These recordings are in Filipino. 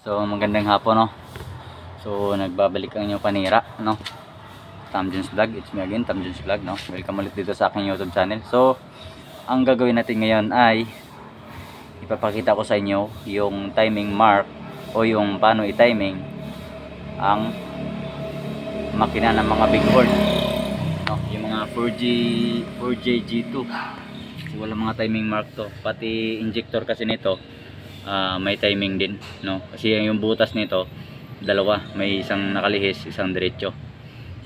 So magandang hapon no. So nagbabalik ang inyong panira no. Tam Jones Vlog, it's me again, Tam Jones Vlog no. Welcome ulit dito sa aking YouTube channel. So ang gagawin natin ngayon ay ipapakita ko sa inyo yung timing mark o yung paano i-timing ang makina ng mga big board. No, yung mga 4G 4J G2. Wala mga timing mark to. Pati injector kasi nito ah, may timing din no? Kasi yung butas nito dalawa. May isang nakalihis isang diretso.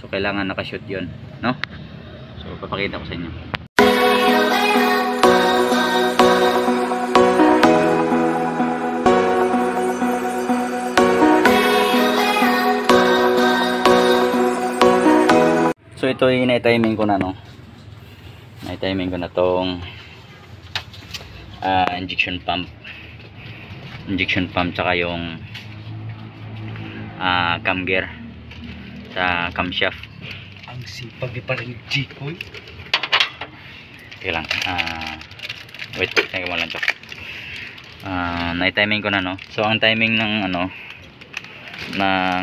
So kailangan nakashoot yun no? So papakita ko sa inyo. So ito yung timing ko na no? May timing ko na tong ah, injection pump injection pump tsaka yung ah, cam gear sa camshaft Ang sipag ni parang Jikoy. okay lang. Ah, wait teka mo lang to ah, na-timing ko na no? So ang timing ng ano ng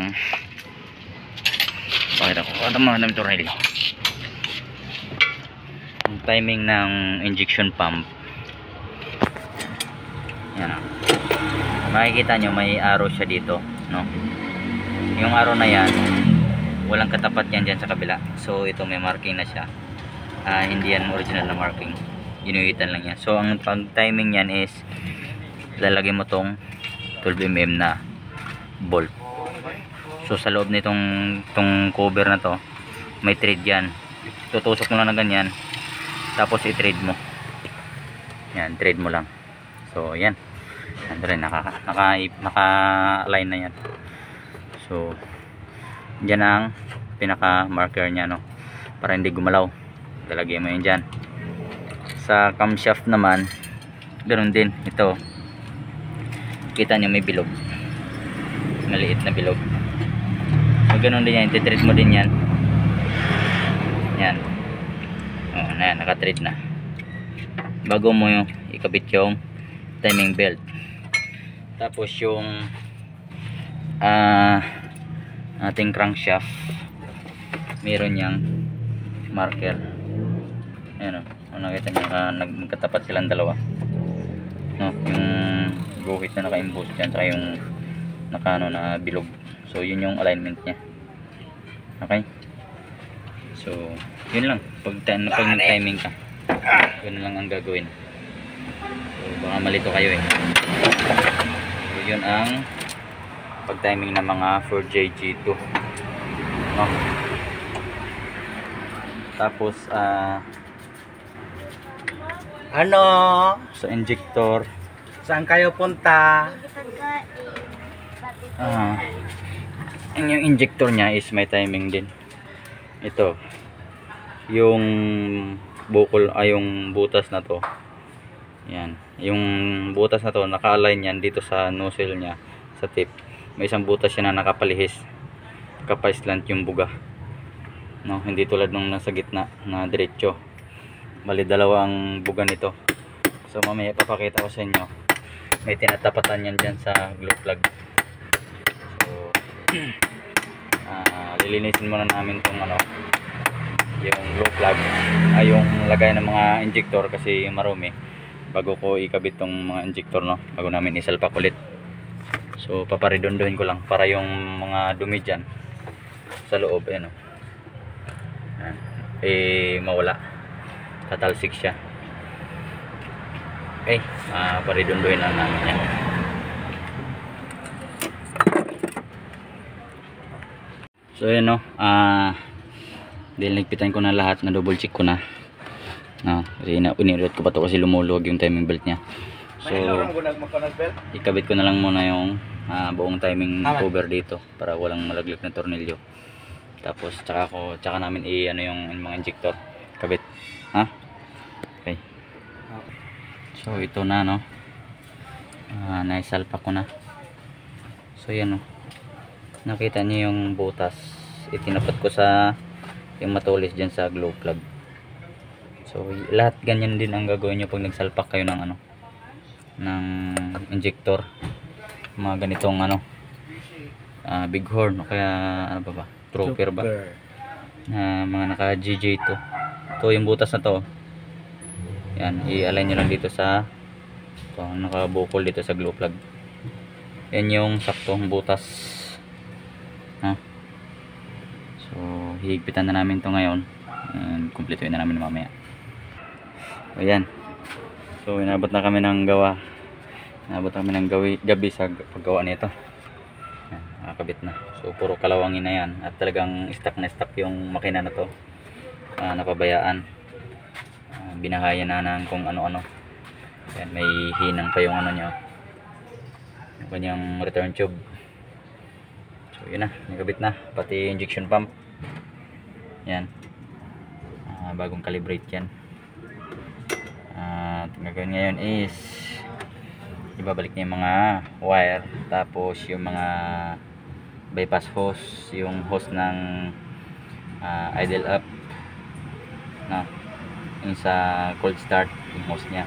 bakit ako? Ano mo ng tornilyo ang timing ng injection pump. Yan. o makikita nyo may arrow siya dito no? Yung arrow na yan walang katapat yan dyan sa kabila. So ito may marking na siya. Ah, hindi yan original na marking. Ginuhitan lang yan. So ang pag timing yan is lalagay mo tong 12mm na bolt. So sa loob nitong tong cover na to may thread yan. Tutusok mo lang na ganyan tapos i-thread mo. Yan thread mo lang. So yan Ando rin, naka, naka, naka-align na yan. So, dyan ang pinaka-marker niya, no? Para hindi gumalaw. Lalagay mo yun dyan. Sa camshaft naman, ganoon din. Ito, kita niyo may bilog. Maliit na bilog. So, ganoon din yan. Titreat mo din yan. Yan. Oh, na yan, naka-treat na. Bago mo yung ikabit yung timing belt tapos yung ah ating crankshaft. Meron yang marker. Ayan o. Kung nakita nyo uh, nagkatapat silang dalawa. No, yung guhit na naka-imbus dyan saka yung naka ano na bilog. So yun yung alignment nya okay? So yun lang. Pag, pag nag-timing ka yun lang ang gagawin. So baka malito kayo eh so yun ang pag timing ng mga 4JG2 no? tapos ah Ano? sa injector Saan kayo punta? ah ang yung injector nya is may timing din ito yung bukol ay yung butas na to yan yung butas na to naka-align yan dito sa nozzle nya sa tip. May isang butas yan na nakapalihis. Nakapaislant yung buga. No hindi tulad nung nasa gitna na diretso. Bali dalawang buga nito. So mamaya papakita ko sa inyo. May tinatapatan yan dyan sa glue plug. So ah, lilinisin muna namin tong ano yung glue plug. Ay yung lagay ng mga injector kasi marumi bago ko ikabit tong mga injector no? Bago namin isalpak ulit. So paparedondohin ko lang para yung mga dumi dyan sa loob ayan o Ayan. eh mawala. Tatalsik siya. Okay ah, paredondohin lang namin yan. So ayan no? Ah dahil nagpitan ko na lahat na double check ko na na kasi ina unirot ko pa to kasi lumuluwag yung timing belt niya. So ikabit ko na lang muna yung ah, buong timing Tama. cover dito para walang malaglag na tornilyo. Tapos tsaka ko tsaka namin i ano yung, yung mga injector. Kabit. Ha? Okay. So ito na no? Ah, naisalpa ko na. So yan no? Nakita niyo yung butas. Itinapat ko sa yung matulis dyan sa glow plug so lahat ganyan din ang gagawin nyo pag nagsalpak kayo ng ano ng injector. Mga ganitong ano ah, bighorn o kaya ano ba ba trooper ba? Na mga naka GJ to. Ito yung butas na to. Yan i-align nyo lang dito sa ang nakabukol dito sa glue plug. Yan yung saktong butas ha? So hihigpitan na namin to ngayon. And kumpletuhin na namin mamaya ayan. So inabot na kami ng gawa. Inabot na kami ng gawi, gabi sa paggawa nito. Nakakabit na. So puro kalawangin na yan. At talagang stock na stock yung makina na to. Ah, napabayaan. Ah, binahayan na ng kung ano-ano. Ayan, may hinang pa yung ano niya. Yung kanyang return tube. So yun na. Nagabit na. Pati injection pump. Yan Ah, bagong calibrate yan at ang gagawin ngayon is ibabalik niya yung mga wire tapos yung mga bypass hose yung hose ng ah, idle up na yung sa cold start yung hose niya.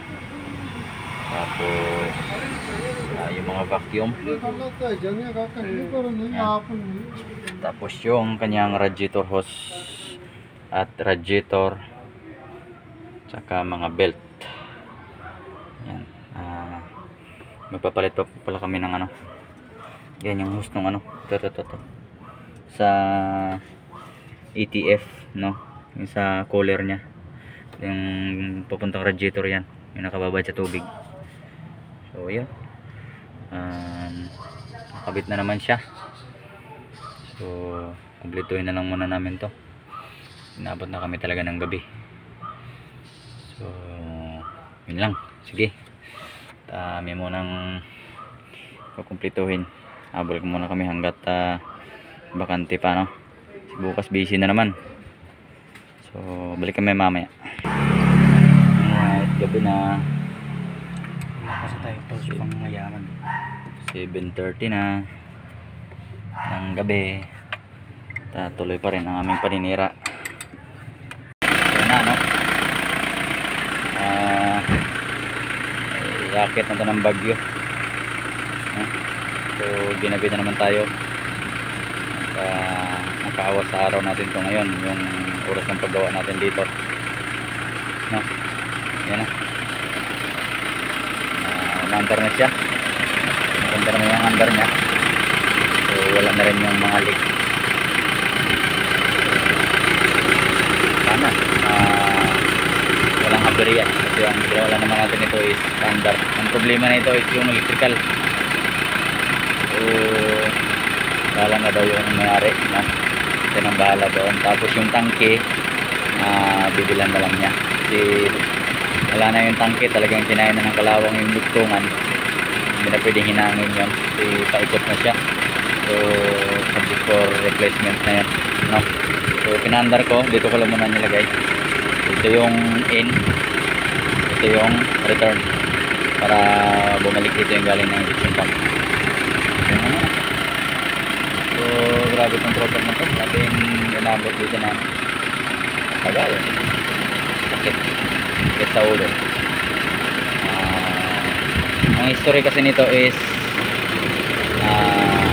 Tapos ah, yung mga vacuum. Tapos yung kanyang radiator hose at radiator tsaka mga belt yan ah magpapalit pa pala kami ng ano. Yan yung hose ng ano. Ito ito ito, ito. sa ETF no? Yung sa cooler nya yung papuntang radiator yan. Yung nakababad sa tubig. So yun. Um, nakabit na naman siya. So kumpletuhin na lang muna namin to. Inabot na kami talaga ng gabi. So yun lang. Sige kami munang kukumplituhin. Habol ko muna kami hanggat ah, bakante pa no? Bukas busy na naman. So balik kami mamaya. Alright gabi na. Kasi tayo post pang mayaman. 7.30 na ng gabi. Ta- tuloy pa rin ang aming paninira yun na no ah yakit na ng bagyo. So ginabi na naman tayo. At ah, nakaawas sa araw natin to ngayon yung oras ng paggawa natin dito. No? Yan na. Ah, umandar na siya. Umandar na yung andar niya. So wala na rin yung mga leak. Sana ah walang aberya kasi ang ginawa naman natin ito is standard. Ang problema na ito is yung electrical. So wala na daw yung mayari no? ito nang bahala doon. Tapos yung tangke ah bibilan na lang niya. Kasi wala na yung tangke talagang kinain na ng kalawang yung luktungan hindi na pwedeng hinangin yun. Kasi paikot na siya. So subject for replacement na yan no? so pinandar ko dito ko lang muna nilagay. Ito yung in ito yung return para bumalik dito yung galing ng injection pump so grabe itong program na to. Grabe yung inabot dito na tagal sakit. Sakit sa ulo. Ah, ang history kasi nito is ah,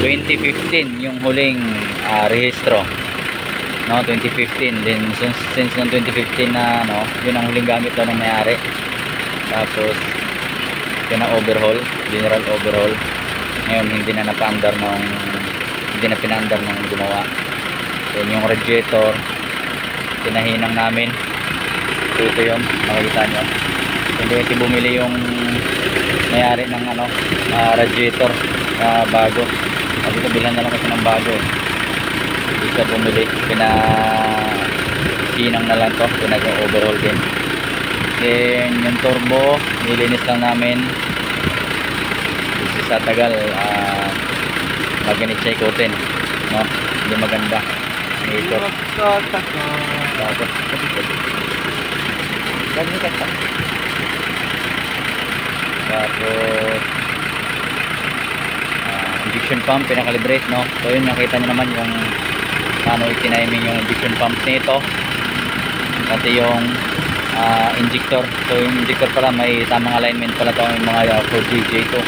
2015 yung huling ah, rehistro no 2015 then since, since noong 2015 na ano yun ang huling gamit daw ng may-ari. Tapos yun ang overhaul general overhaul. Ngayon hindi na napandar nung hindi na pinandar nung gumawa. Then yung radiator pinahinang namin. Ito yun makikita nyo. Hindi kasi bumili yung may-ari ng ano ah, radiator na bago. Kasi ito bilhan na lang kasi ng bago eh hindi siya bumili pinahinang na lang to pinag overhaul din. Then yung turbo nilinis lang namin. Kasi sa tagal uh, maganit siya ikutin no? hindi maganda. Ikot tapos sabi ka tapos ah, injection pump pinakalibrate no? So yun nakita nyo naman yung paano itiniming yung injection pump nito pati yung ah, injector so yung injector pala may tamang alignment pala to yung mga uh, 4GJ to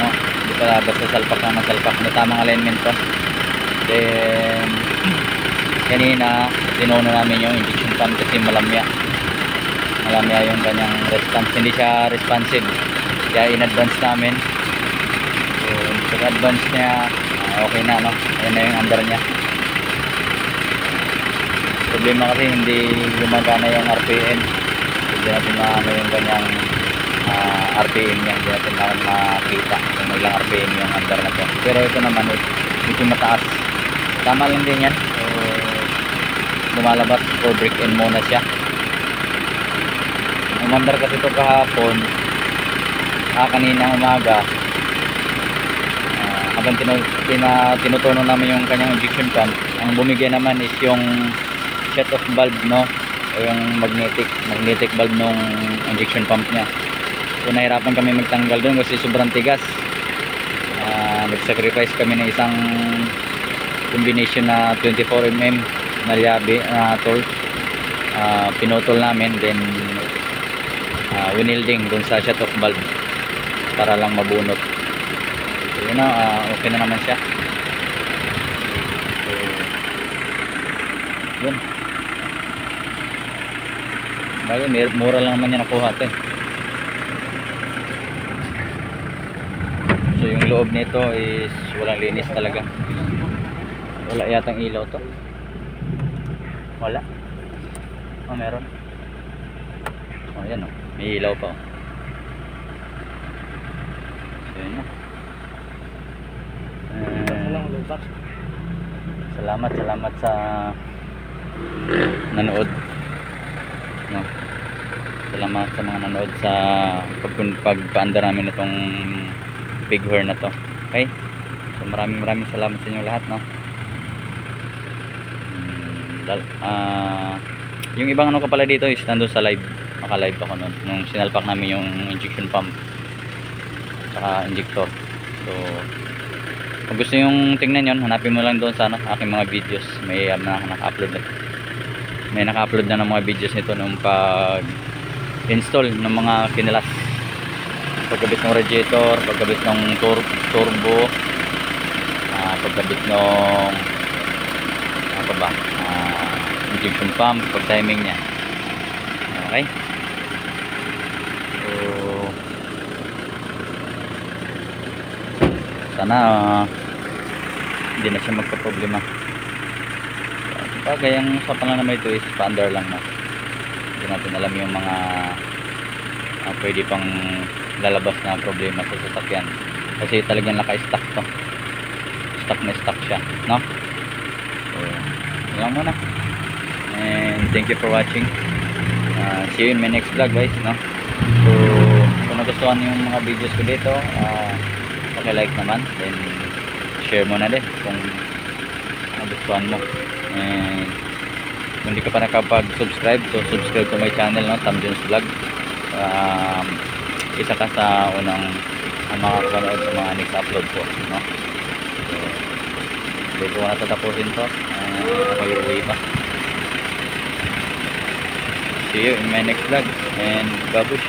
no? Basta, basta salpak ng salpak. May tamang alignment to. Then, kanina, tinuno namin yung injection pump kasi malamya. Malamya yung kanyang response. Hindi siya responsive. Kaya in-advance namin. So, pag-advance niya, ah, okay na, no? Ayan na yung under niya. Problema kasi hindi gumagana yung RPM. Hindi natin maano yung kanyang ah, RPM niya. Hindi natin ma- makita kung ilang RPM yung under na to. Pero ito naman, eh, medyo mataas. Tama lang din yan. So, lumalabas for break in muna siya. Umandar kasi ito kahapon, ah, kanina umaga, Ah, habang tinu tina, tinutuno namin yung kanyang injection pump ang bumigay naman is yung shut off valve no? Yung magnetic magnetic valve nung injection pump niya. So nahirapan kami magtanggal doon kasi sobrang tigas. Ah, nag-sacrifice kami ng isang combination na 24mm na liabi na tool. Ah, pinutol namin then uh, winilding dun sa shut off valve para lang mabunot. So, yun na, ah, okay na naman siya. So, yun. Bagay, mura lang naman yan nakuha ito. So, yung loob nito is walang linis talaga. Wala yatang ilaw to. Wala. Oh, meron. Oh, yan oh. May ilaw pa oh. So, yun Eh, lubak. salamat, salamat sa nanood. No. Salamat sa mga nanood sa pag pagpaanda namin itong big na to. Okay? So maraming maraming salamat sa inyo lahat, no. Ah, yung ibang ano ka pala dito is nandun sa live. Naka-live ako nun. Nung sinalpak namin yung injection pump. Tsaka injector. So, kung gusto yung tingnan yon hanapin mo lang doon sa ano, aking mga videos. May um, na, naka-upload na. May naka-upload na ng mga videos nito nung pag install ng mga kinalas. Pagkabit ng radiator, pagkabit ng tur turbo, ah, pagkabit ng ano ba? Ah, injection pump, pag timing niya. Okay? So, sana ah, hindi na siya magka-problema bagay ang usapan lang naman ito is pa-under lang na hindi natin alam yung mga ah, pwede pang lalabas na problema sa sasakyan. Kasi talagang naka-stack to. Stock na stock siya no? So yun lang muna. And thank you for watching. Ah, see you in my next vlog guys no? So kung nagustuhan yung mga videos ko dito ah like naman. Then share mo na din kung nagustuhan mo and kung hindi ka pa nakapag-subscribe so subscribe to my channel no? Tam Jones Vlog. Um, isa ka sa unang ang makakapanood sa mga next upload ko no? So dito ko na tatapusin to. Uh, ako yung uwi pa. See you in my next vlog. And babush